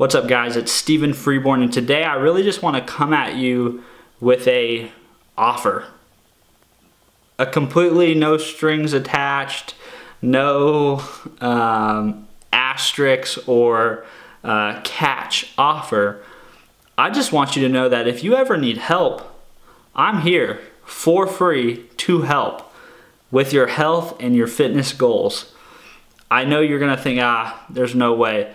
What's up guys, it's Stevan Freeborn and today I really just want to come at you with a offer. A completely no strings attached, no um, asterisks or uh, catch offer. I just want you to know that if you ever need help, I'm here for free to help with your health and your fitness goals. I know you're gonna think, ah, there's no way.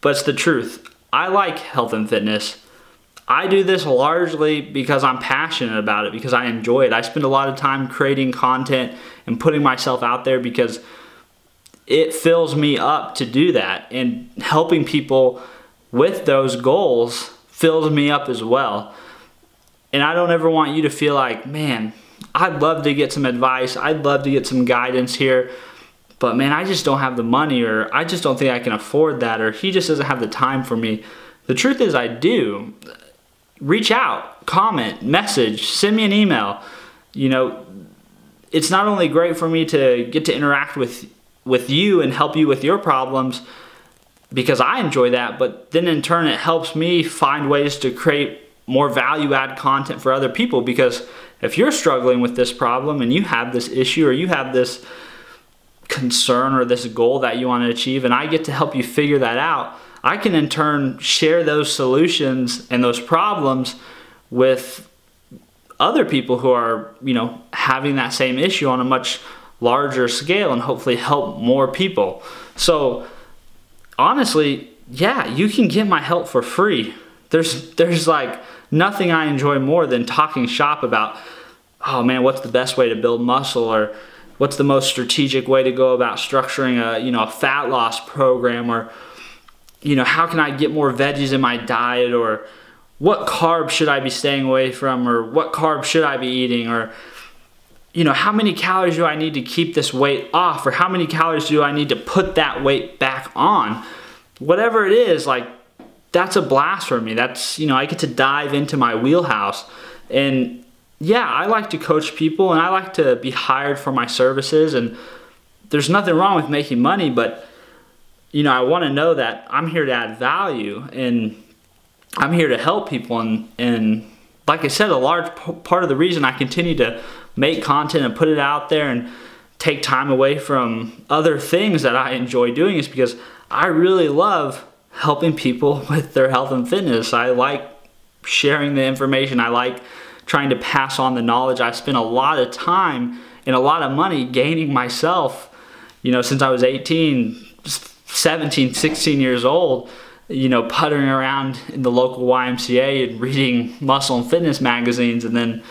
But it's the truth. I like health and fitness. I do this largely because I'm passionate about it, because I enjoy it. I spend a lot of time creating content and putting myself out there because it fills me up to do that. And helping people with those goals fills me up as well. And I don't ever want you to feel like, man, I'd love to get some advice. I'd love to get some guidance here but man, I just don't have the money or I just don't think I can afford that or he just doesn't have the time for me. The truth is I do. Reach out, comment, message, send me an email. You know, it's not only great for me to get to interact with with you and help you with your problems because I enjoy that, but then in turn it helps me find ways to create more value add content for other people because if you're struggling with this problem and you have this issue or you have this concern or this goal that you want to achieve and I get to help you figure that out, I can in turn share those solutions and those problems with other people who are, you know, having that same issue on a much larger scale and hopefully help more people. So honestly, yeah, you can get my help for free. There's there's like nothing I enjoy more than talking shop about oh man, what's the best way to build muscle or what's the most strategic way to go about structuring a you know a fat loss program? Or you know how can I get more veggies in my diet? Or what carbs should I be staying away from? Or what carbs should I be eating? Or you know how many calories do I need to keep this weight off? Or how many calories do I need to put that weight back on? Whatever it is like that's a blast for me. That's you know I get to dive into my wheelhouse. And yeah, I like to coach people and I like to be hired for my services and there's nothing wrong with making money, but you know, I want to know that I'm here to add value and I'm here to help people and and like I said, a large part of the reason I continue to make content and put it out there and take time away from other things that I enjoy doing is because I really love helping people with their health and fitness. I like sharing the information. I like trying to pass on the knowledge. I spent a lot of time and a lot of money gaining myself, you know, since I was 18, 17, 16 years old, you know, puttering around in the local YMCA and reading muscle and fitness magazines and then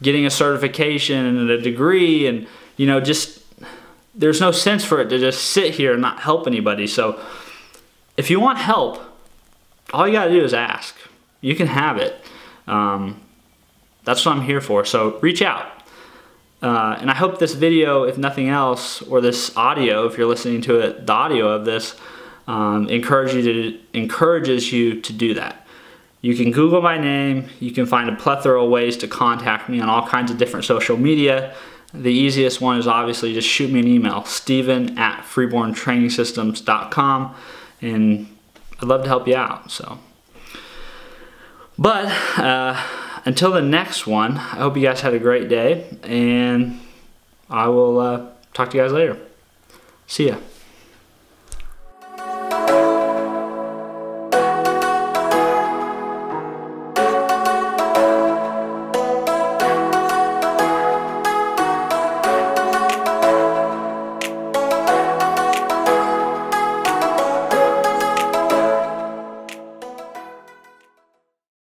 getting a certification and a degree and, you know, just there's no sense for it to just sit here and not help anybody. So if you want help, all you got to do is ask. You can have it. Um, that's what I'm here for. So reach out. Uh, and I hope this video, if nothing else, or this audio, if you're listening to it, the audio of this, um, encourages, you to, encourages you to do that. You can Google my name. You can find a plethora of ways to contact me on all kinds of different social media. The easiest one is obviously just shoot me an email, stevan at freeborntrainingsystems.com, and I'd love to help you out. So, But, uh, until the next one, I hope you guys had a great day, and I will uh, talk to you guys later. See ya.